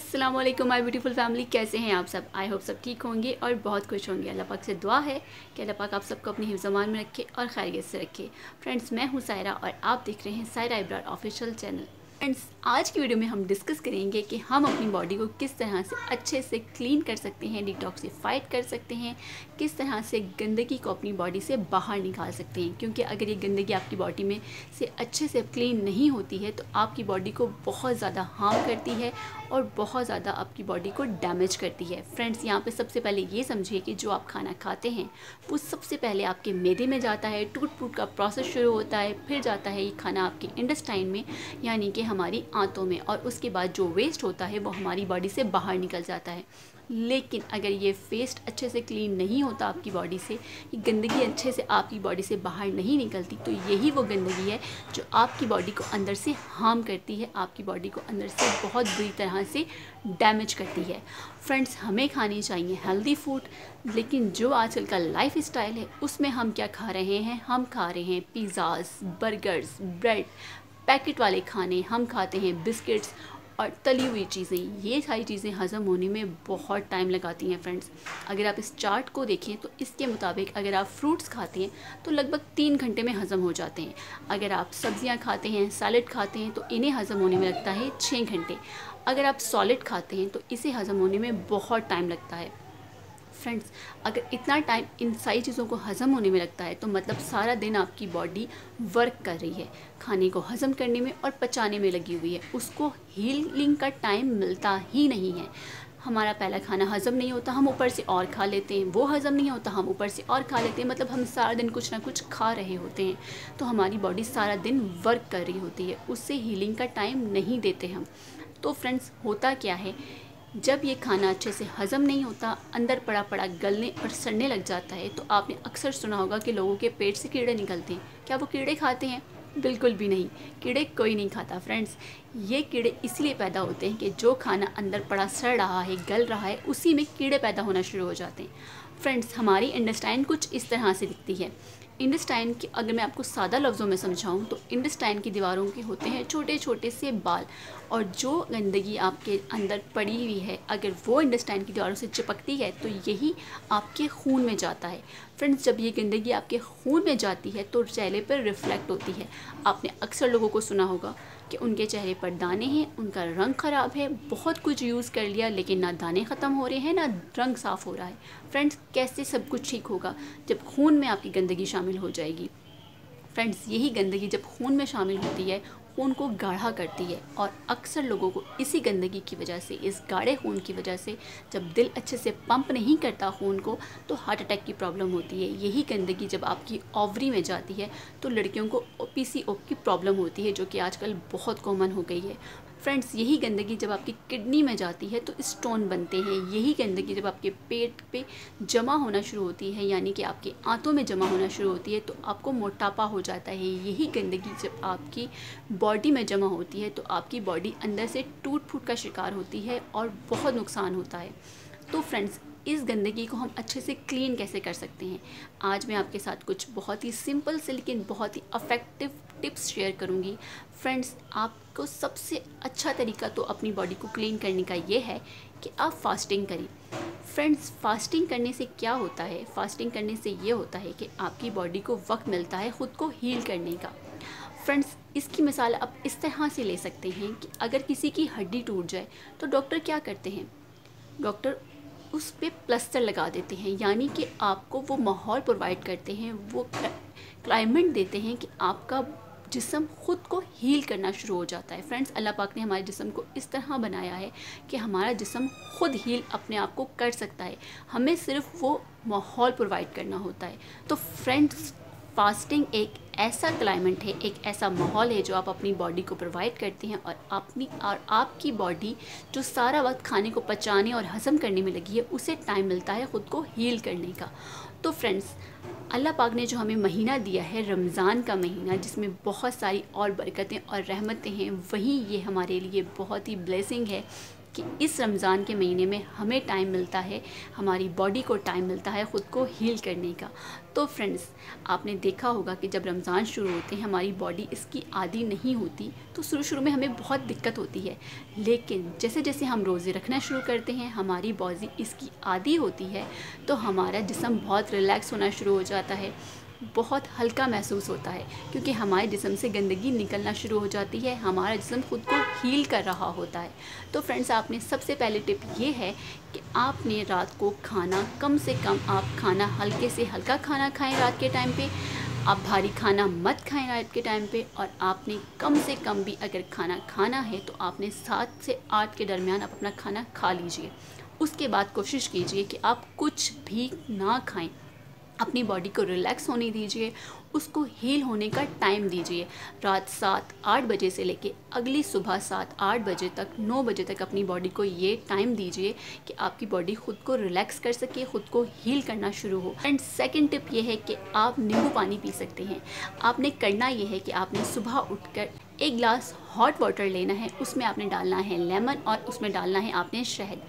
अस्सलाम my beautiful family कैसे हैं आप सब? आई होप सब ठीक होंगे और बहुत खुश होंगे। अल्लाह पाक से दुआ है कि अल्लाह पाक आप सबको अपनी हिफ्जमान में रखे और खैरियत से रखे। फ्रेंड्स मैं हूँ सायरा और आप देख रहे हैं Saira Ibrar official channel friends आज की वीडियो में हम डिस्कस करेंगे कि हम अपनी बॉडी को किस तरह से अच्छे से क्लीन कर सकते हैं डिटॉक्सीफाइड कर सकते हैं, किस तरह से गंदगी को अपनी बॉडी से बाहर निकाल सकते हैं। क्योंकि अगर ये गंदगी आपकी बॉडी में से अच्छे से क्लीन नहीं होती है तो आपकी बॉडी को बहुत ज़्यादा हार्म करती है और बहुत ज़्यादा आपकी बॉडी को डैमेज करती है। फ्रेंड्स यहाँ पे सबसे पहले ये समझिए कि जो आप खाना खाते हैं, वो सबसे पहले आपके मैदे में जाता है टूट फूट का प्रोसेस शुरू होता है, फिर जाता है ये खाना आपके इंडस्टाइन में, यानी कि हमारी आंतों में और उसके बाद जो वेस्ट होता है, वो हमारी बॉडी से बाहर निकल जाता है। लेकिन अगर ये वेस्ट अच्छे से क्लीन नहीं होता आपकी बॉडी से, ये गंदगी अच्छे से आपकी बॉडी से बाहर नहीं निकलती तो यही वो गंदगी है जो आपकी बॉडी को अंदर से हार्म करती है, आपकी बॉडी को अंदर से बहुत बुरी तरह से डैमेज करती है। फ्रेंड्स हमें खानी चाहिए हेल्दी फ़ूड लेकिन जो आजकल का लाइफ स्टाइल है, उसमें हम क्या खा रहे हैं? हम खा रहे हैं पिज़्ज़ाज़ बर्गर्स ब्रेड पैकेट वाले खाने, हम खाते हैं बिस्किट्स और तली हुई चीज़ें। ये सारी चीज़ें हज़म होने में बहुत टाइम लगाती हैं फ्रेंड्स। अगर आप इस चार्ट को देखें तो इसके मुताबिक अगर आप फ्रूट्स खाते हैं तो लगभग तीन घंटे में हज़म हो जाते हैं। अगर आप सब्ज़ियाँ खाते हैं, सैलड खाते हैं तो इन्हें हज़म होने में लगता है छः घंटे। अगर आप सॉलिड खाते हैं तो इसे हज़म होने में बहुत टाइम लगता है। फ्रेंड्स अगर इतना टाइम इन सारी चीज़ों को हज़म होने में लगता है तो मतलब सारा दिन आपकी बॉडी वर्क कर रही है। खाने को हज़म करने में और पचाने में लगी हुई है। उसको हीलिंग का टाइम मिलता ही नहीं है। हमारा पहला खाना हज़म नहीं होता, हम ऊपर से और खा लेते हैं। वो हज़म नहीं होता, हम ऊपर से और खा लेते हैं। मतलब हम सारा दिन कुछ ना कुछ खा रहे होते हैं। तो हमारी बॉडी सारा दिन वर्क कर रही होती है। उससे हीलिंग का टाइम नहीं देते हम। तो फ्रेंड्स होता क्या है? जब ये खाना अच्छे से हज़म नहीं होता, अंदर पड़ा पड़ा गलने और सड़ने लग जाता है तो आपने अक्सर सुना होगा कि लोगों के पेट से कीड़े निकलते हैं। क्या वो कीड़े खाते हैं? बिल्कुल भी नहीं। कीड़े कोई नहीं खाता फ्रेंड्स ये कीड़े इसलिए पैदा होते हैं कि जो खाना अंदर पड़ा, सड़ रहा है, गल रहा है, उसी में कीड़े पैदा होना शुरू हो जाते हैं। फ्रेंड्स हमारी इंडस्टाइन कुछ इस तरह से दिखती है। इंडस्टाइन की, अगर मैं आपको सादा लफ्ज़ों में समझाऊं तो इंडस्टाइन की दीवारों के होते हैं छोटे छोटे से बाल। और जो गंदगी आपके अंदर पड़ी हुई है, अगर वो इंडस्टाइन की दीवारों से चिपकती है तो यही आपके खून में जाता है। फ्रेंड्स जब ये गंदगी आपके खून में जाती है तो चेहरे पर रिफ्लेक्ट होती है। आपने अक्सर लोगों को सुना होगा कि उनके चेहरे पर दाने हैं, उनका रंग ख़राब है, बहुत कुछ यूज़ कर लिया, लेकिन ना दाने ख़त्म हो रहे हैं, ना रंग साफ़ हो रहा है। फ्रेंड्स कैसे सब कुछ ठीक होगा जब खून में आपकी गंदगी शामिल हो जाएगी? फ्रेंड्स यही गंदगी जब खून में शामिल होती है, खून को गाढ़ा करती है और अक्सर लोगों को इसी गंदगी की वजह से, इस गाढ़े खून की वजह से जब दिल अच्छे से पंप नहीं करता खून को तो हार्ट अटैक की प्रॉब्लम होती है। यही गंदगी जब आपकी ओवरी में जाती है तो लड़कियों को पी की प्रॉब्लम होती है, जो कि आजकल बहुत कॉमन हो गई है। फ्रेंड्स यही गंदगी जब आपकी किडनी में जाती है तो स्टोन बनते हैं। यही गंदगी जब आपके पेट पे जमा होना शुरू होती है, यानी कि आपके आंतों में जमा होना शुरू होती है तो आपको मोटापा हो जाता है। यही गंदगी जब आपकी बॉडी में जमा होती है तो आपकी बॉडी अंदर से टूट फूट का शिकार होती है और बहुत नुकसान होता है। तो फ्रेंड्स इस गंदगी को हम अच्छे से क्लीन कैसे कर सकते हैं? आज मैं आपके साथ कुछ बहुत ही सिंपल से लेकिन बहुत ही अफेक्टिव टिप्स शेयर करूँगी। फ्रेंड्स आपको सबसे अच्छा तरीका तो अपनी बॉडी को क्लीन करने का ये है कि आप फास्टिंग करें। फ्रेंड्स फास्टिंग करने से क्या होता है? फास्टिंग करने से ये होता है कि आपकी बॉडी को वक्त मिलता है ख़ुद को हील करने का। फ्रेंड्स इसकी मिसाल आप इस तरह से ले सकते हैं कि अगर किसी की हड्डी टूट जाए तो डॉक्टर क्या करते हैं? डॉक्टर उस पर प्लस्तर लगा देते हैं, यानी कि आपको वो माहौल प्रोवाइड करते हैं, वो क्लाइमेट देते हैं कि आपका जिसम ख़ुद को हील करना शुरू हो जाता है। फ्रेंड्स अल्लाह पाक ने हमारे जिसम को इस तरह बनाया है कि हमारा जिसम खुद हील अपने आप को कर सकता है। हमें सिर्फ़ वो माहौल प्रोवाइड करना होता है। तो फ्रेंड्स फास्टिंग एक ऐसा क्लाइमेट है, एक ऐसा माहौल है जो आप अपनी बॉडी को प्रोवाइड करते हैं और अपनी और आपकी बॉडी जो सारा वक्त खाने को पचाने और हज़म करने में लगी है, उसे टाइम मिलता है ख़ुद को हील करने का। तो फ्रेंड्स अल्लाह पाक ने जो हमें महीना दिया है, रमज़ान का महीना, जिसमें बहुत सारी और बरकतें और रहमतें हैं, वहीं ये हमारे लिए बहुत ही ब्लेसिंग है। कि इस रमज़ान के महीने में हमें टाइम मिलता है, हमारी बॉडी को टाइम मिलता है ख़ुद को हील करने का। तो फ्रेंड्स आपने देखा होगा कि जब रमज़ान शुरू होते हैं, हमारी बॉडी इसकी आदि नहीं होती तो शुरू शुरू में हमें बहुत दिक्कत होती है। लेकिन जैसे जैसे हम रोज़े रखना शुरू करते हैं, हमारी बॉडी इसकी आदि होती है तो हमारा जिसम बहुत रिलैक्स होना शुरू हो जाता है। बहुत हल्का महसूस होता है, क्योंकि हमारे जिसम से गंदगी निकलना शुरू हो जाती है, हमारा जिसम खुद को हील कर रहा होता है। तो फ्रेंड्स आपने सबसे पहले टिप ये है कि आपने रात को खाना कम से कम, आप खाना हल्के से हल्का खाना खाएँ रात के टाइम पे, आप भारी खाना मत खाएँ रात के टाइम पे, और आपने कम से कम भी अगर खाना खाना है तो आपने सात से आठ के दरमियान आप अपना खाना खा लीजिए। उसके बाद कोशिश कीजिए कि आप कुछ भी ना खाएँ। अपनी बॉडी को रिलैक्स होने दीजिए, उसको हील होने का टाइम दीजिए। रात सात, आठ बजे से लेके अगली सुबह सात, आठ बजे तक, नौ बजे तक अपनी बॉडी को ये टाइम दीजिए कि आपकी बॉडी खुद को रिलैक्स कर सके, खुद को हील करना शुरू हो। एंड सेकेंड टिप ये है कि आप नींबू पानी पी सकते हैं। आपने करना ये है कि आपने सुबह उठकर एक ग्लास हॉट वाटर लेना है, उसमें आपने डालना है लेमन और उसमें डालना है आपने शहद।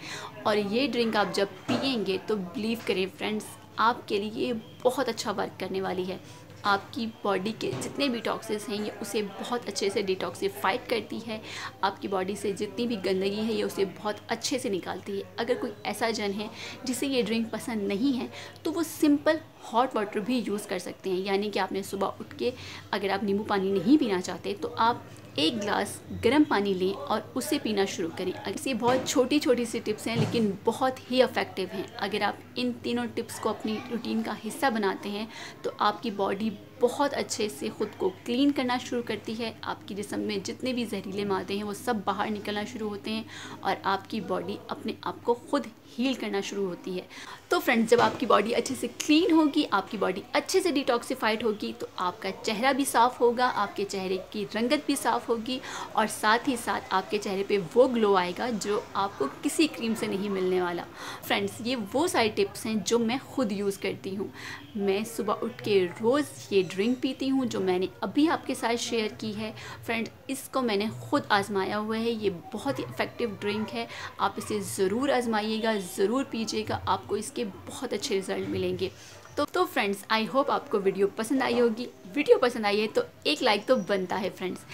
और ये ड्रिंक आप जब पियेंगे तो बिलीव करें फ्रेंड्स आपके लिए बहुत अच्छा वर्क करने वाली है। आपकी बॉडी के जितने भी टॉक्सिस हैं, ये उसे बहुत अच्छे से डिटॉक्सीफाइड करती है। आपकी बॉडी से जितनी भी गंदगी है, ये उसे बहुत अच्छे से निकालती है। अगर कोई ऐसा जन है, जिसे ये ड्रिंक पसंद नहीं है तो वो सिंपल हॉट वाटर भी यूज़ कर सकते हैं। यानी कि आपने सुबह उठ के अगर आप नींबू पानी नहीं पीना चाहते तो आप एक ग्लास गर्म पानी लें और उसे पीना शुरू करें। ये बहुत छोटी छोटी सी टिप्स हैं, लेकिन बहुत ही अफेक्टिव हैं। अगर आप इन तीनों टिप्स को अपनी रूटीन का हिस्सा बनाते हैं तो आपकी बॉडी बहुत अच्छे से ख़ुद को क्लीन करना शुरू करती है। आपकी जिसम में जितने भी जहरीले मादे हैं, वो सब बाहर निकलना शुरू होते हैं और आपकी बॉडी अपने आप को खुद हील करना शुरू होती है। तो फ्रेंड्स, जब आपकी बॉडी अच्छे से क्लीन होगी, आपकी बॉडी अच्छे से डिटॉक्सीफाइड होगी तो आपका चेहरा भी साफ़ होगा, आपके चेहरे की रंगत भी साफ़ होगी और साथ ही साथ आपके चेहरे पे वो ग्लो आएगा जो आपको किसी क्रीम से नहीं मिलने वाला। फ्रेंड्स, ये वो सारी टिप्स हैं जो मैं खुद यूज़ करती हूँ। मैं सुबह उठ के रोज़ ये ड्रिंक पीती हूँ, जो मैंने अभी आपके साथ शेयर की है। फ्रेंड इसको मैंने ख़ुद आज़माया हुआ है। ये बहुत ही इफ़ेक्टिव ड्रिंक है। आप इसे ज़रूर आज़माइएगा, ज़रूर पीजिएगा। आपको इसके बहुत अच्छे रिज़ल्ट मिलेंगे। तो तो फ्रेंड्स आई होप आपको वीडियो पसंद आई होगी। वीडियो पसंद आई है तो एक लाइक तो बनता है फ्रेंड्स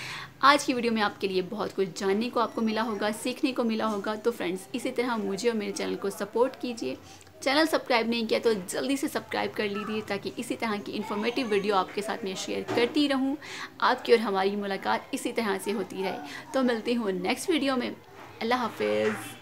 आज की वीडियो में आपके लिए बहुत कुछ जानने को आपको मिला होगा, सीखने को मिला होगा। तो फ्रेंड्स इसी तरह मुझे और मेरे चैनल को सपोर्ट कीजिए। चैनल सब्सक्राइब नहीं किया तो जल्दी से सब्सक्राइब कर लीजिए ताकि इसी तरह की इन्फॉर्मेटिव वीडियो आपके साथ मैं शेयर करती रहूँ। आपकी और हमारी मुलाकात इसी तरह से होती रहे। तो मिलती हूँ नेक्स्ट वीडियो में। अल्लाह हाफिज़।